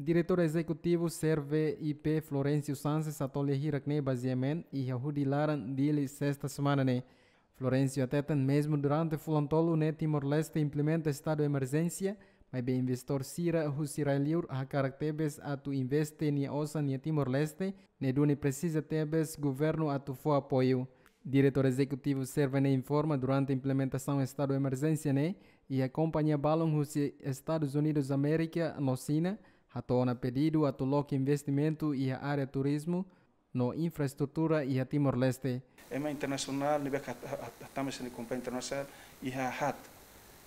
Diretor executivo serve IP Florencio Sanches atole hirakne baseamento e Yahudi laran dele sexta semana ne. Florencio atetan mesmo durante fulantolo ne Timor-Leste implementa estado de emergência, mas investor sira husirailiur a caracteres atu investe ni osa ni Timor-Leste, ne duni precisa tebes governo atu fo apoio. Diretor executivo serve ne informa durante a implementação estado de emergência ne e a companhia Husi Estados Unidos América no Sina, Hatona pedido a Tuloc Investimento e a área turismo no infraestrutura e a Timor-Leste. Ema internacional, nebe hatama seni companhia internacional e a hat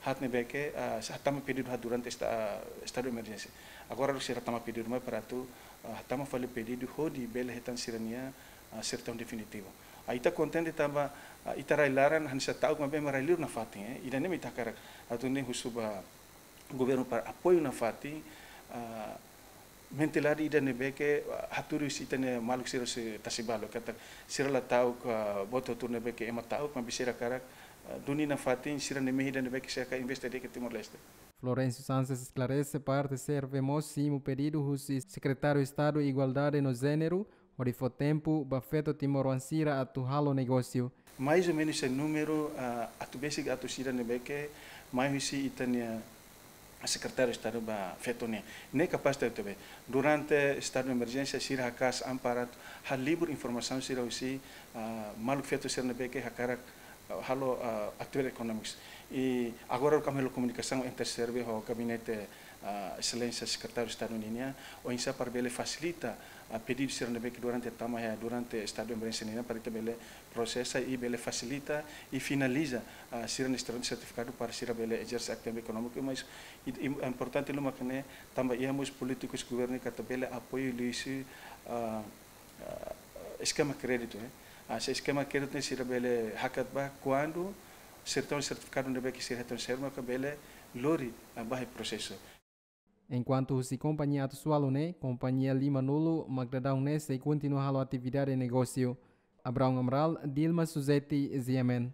hat nebe que hatama pedido durante esta estado de emergência. Agora se hatama pedido mais para tu hatama fale pedido hodi bele hetan sirania sertão definitivo. Aí está contente tamba ita railaran han sa tau mabe marailir na fati eh ida nem ita karak atu nem husuba governo para apoio na fati uh, mentilari ida ne beke haturu si tane maluk sira se tasibalo kata sira la tau ka boto tu ne beke ema tau ma bisira karak duni na fati sira ne mehida ne beke se ka investir que Timor Leste Florencio Santos esclarece parte servemos sim o pedido do secretário de Estado de Igualdade no Gênero, onde foi tempo, bafeto Timor-Ansira a tuhalo negócio. Mais ou menos esse número, uh, a tu basic a tu sira ne beke, mais si itania secretário de Estado ba fetone nem capaz de ter durante estado de emergência sira hakas amparado hal livre informação sira usi uh, malu feto sira ne beke hakarak uh, halo uh, atual economics e agora o camelo comunicação interserve o gabinete uh, excelência secretário de Estado Unia o insa para ele facilita a pedido ser que durante a tama durante o estado emergência para que ele processa e ele facilita e finaliza a ser um certificado para ser ele exerce atividade econômica. Mas é importante luma que né também íamos políticos governo que também apoio isso esquema crédito né? A esquema crédito né ser ele hakat ba quando certão certificado de que ser retorno ser mas que ele lori a barra processo Enquanto se companhia atual né, companhia Lima Nulo, Magdadão né, se continua a atividade de negócio. Abraão Amral, Dilma Suzeti, Ziemen.